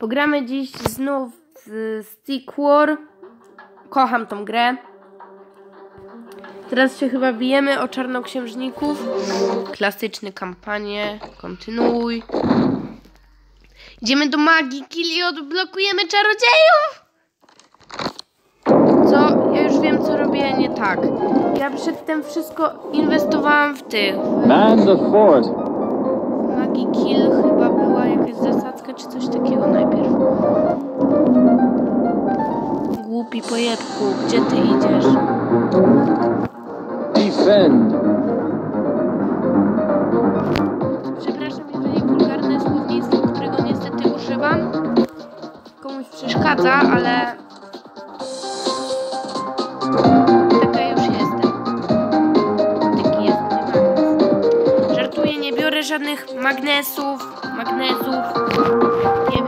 Pogramy dziś znów w Stick War. Kocham tą grę. Teraz się chyba bijemy o czarnoksiężników. Klasyczne kampanie. Kontynuuj. Idziemy do magii i odblokujemy czarodziejów! Co? Ja już wiem, co robię nie tak. Ja przedtem wszystko inwestowałam w tych. Man the fort. Czy coś takiego najpierw. Głupi pojebku, gdzie ty idziesz? Defend. Przepraszam, jeżeli wulgarne słownictwo, którego niestety używam, komuś przeszkadza, ale всяких магнезов, магнезов.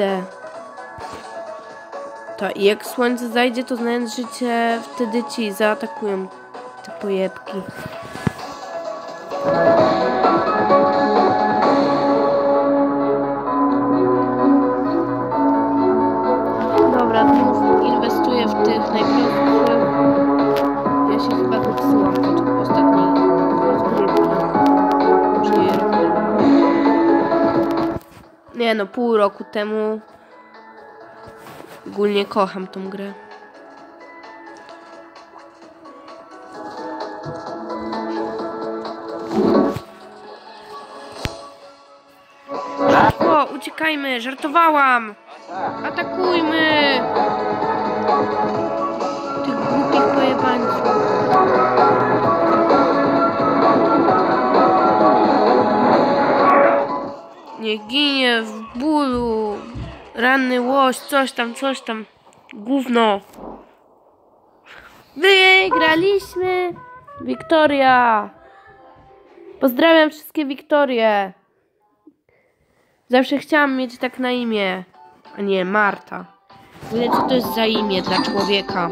Kuźdę. To i jak słońce zajdzie, to znając życie, wtedy ci zaatakują te pojebki. Nie no, pół roku temu Ogólnie kocham tą grę. O, uciekajmy, żartowałam! Atakujmy! Niech ginie w bólu. Ranny łoś, coś tam, coś tam. Gówno. Wygraliśmy! Wiktoria! Pozdrawiam wszystkie Wiktorie. Zawsze chciałam mieć tak na imię, a nie Marta. Ogóle co to jest za imię dla człowieka?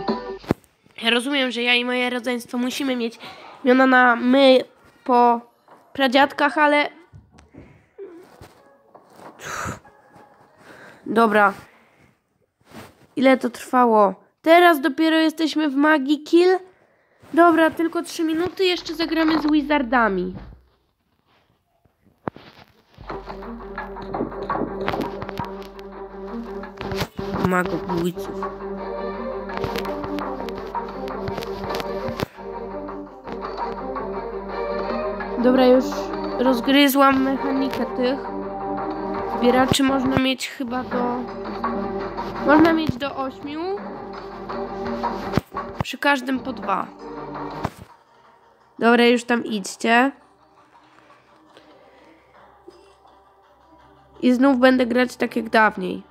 Ja rozumiem, że ja i moje rodzeństwo musimy mieć imiona na my po pradziadkach, ale... Dobra. Ile to trwało? Teraz dopiero jesteśmy w Magii Kill. Dobra, tylko 3 minuty, jeszcze zagramy z Wizardami. Magobójców. Dobra, już rozgryzłam mechanikę tych. Zbieraczy można mieć chyba do... Można mieć do 8. Przy każdym po dwa. Dobra, już tam idźcie. I znów będę grać tak jak dawniej.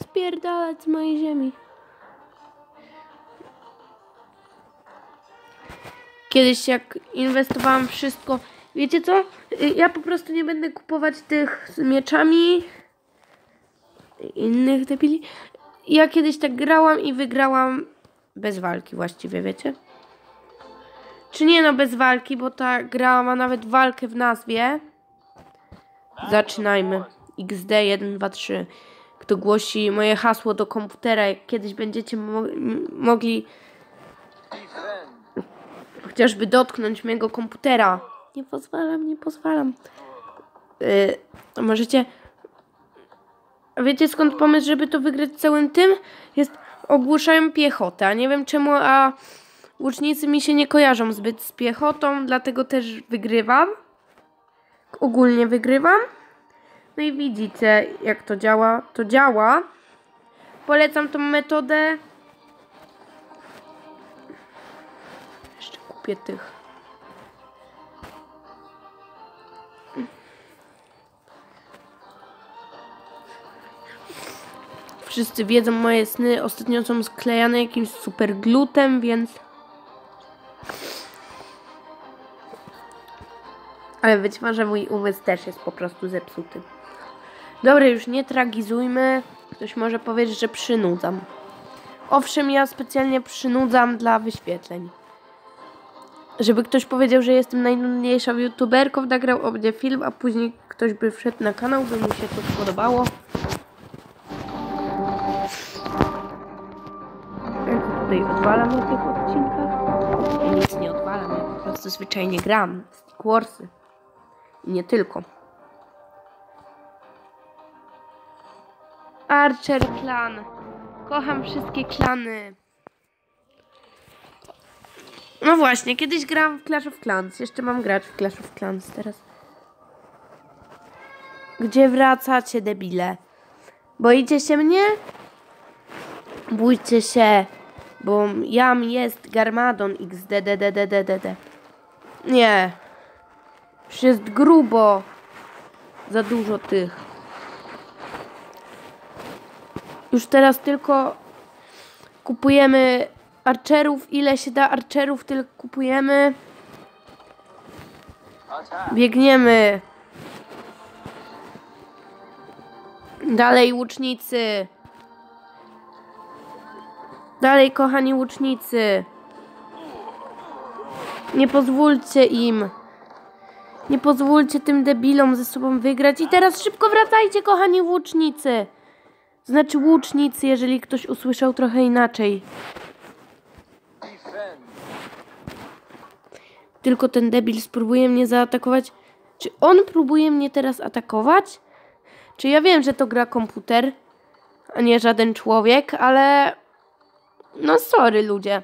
Spierdalać z mojej ziemi. Kiedyś jak inwestowałam wszystko. Wiecie co? Y, Ja po prostu nie będę kupować tych z mieczami. Innych debili. Ja kiedyś tak grałam i wygrałam bez walki właściwie, wiecie? Czy nie no bez walki, bo ta gra ma nawet walkę w nazwie. Zaczynajmy. XD 1, 2, 3. Kto głosi moje hasło do komputera, jak kiedyś będziecie mo mogli chociażby dotknąć mojego komputera. Nie pozwalam, nie pozwalam. Yy, możecie. Wiecie skąd pomysł, żeby to wygrać całym tym? Jest. Ogłuszają piechotę. A nie wiem czemu, a łucznicy mi się nie kojarzą zbyt z piechotą, dlatego też wygrywam. Ogólnie wygrywam. No i widzicie, jak to działa. To działa. Polecam tą metodę. Kupię tych. Wszyscy wiedzą moje sny. Ostatnio są sklejane jakimś super glutem, więc. Ale być może mój umysł też jest po prostu zepsuty. Dobra, już nie tragizujmy. Ktoś może powiedzieć, że przynudzam. Owszem, ja specjalnie przynudzam dla wyświetleń. Żeby ktoś powiedział, że jestem najnudniejszą youtuberką, nagrał o mnie film, a później ktoś by wszedł na kanał, by mu się to spodobało. Tutaj odwalam na tych odcinkach. Ja nic nie odwalam, ja po prostu zwyczajnie gram Warsy. I nie tylko. Archer Clan. Kocham wszystkie klany. No właśnie, kiedyś grałam w Clash of Clans. Jeszcze mam grać w Clash of Clans teraz. Gdzie wracacie, debile? Boicie się mnie? Bójcie się, bo jam jest Garmadon XDDDDDD. Nie. Już jest grubo. Za dużo tych. Już teraz tylko kupujemy archerów. Ile się da archerów, tyle kupujemy. Biegniemy. Dalej łucznicy. Dalej, kochani łucznicy. Nie pozwólcie im. Nie pozwólcie tym debilom ze sobą wygrać. I teraz szybko wracajcie, kochani łucznicy. Znaczy łucznicy, jeżeli ktoś usłyszał trochę inaczej. Tylko ten debil spróbuje mnie zaatakować. Czy on próbuje mnie teraz atakować? Czy ja wiem, że to gra komputer, a nie żaden człowiek, ale... No sorry ludzie.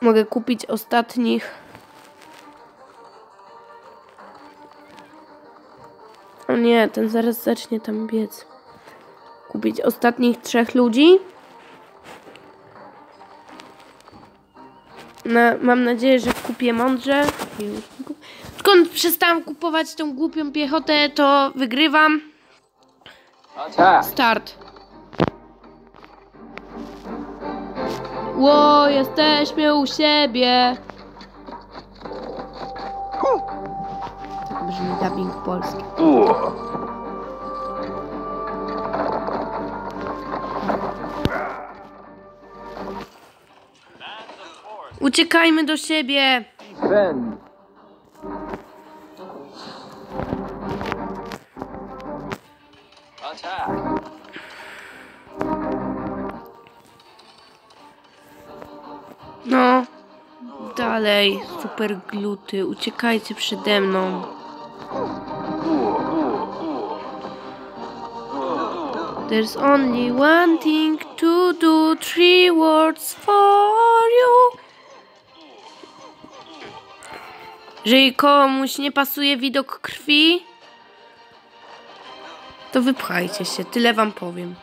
Mogę kupić ostatnich. O nie, ten zaraz zacznie tam biec. Kupić ostatnich trzech ludzi. Na, mam nadzieję, że kupię mądrze. Skąd przestałam kupować tą głupią piechotę, to wygrywam. Attack! Start. Ło, jesteśmy u siebie. Tak brzmi dubbing polski. Uciekajmy do siebie. Defend! Attack! Dalej, super gluty, uciekajcie przede mną. There's only one thing to do, three words for you. Jeżeli komuś nie pasuje widok krwi, to wypchajcie się, tyle wam powiem.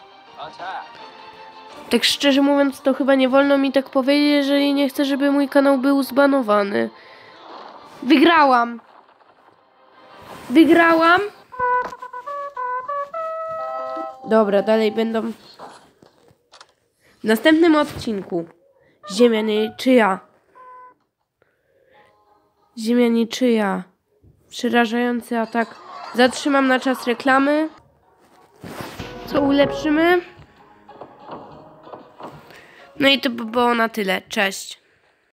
Tak szczerze mówiąc, to chyba nie wolno mi tak powiedzieć, jeżeli nie chcę, żeby mój kanał był zbanowany. Wygrałam! Wygrałam! Dobra, dalej będą. W następnym odcinku Ziemia niczyja. Ziemia niczyja. Przerażający atak. Zatrzymam na czas reklamy. Co ulepszymy? No i to by było na tyle. Cześć.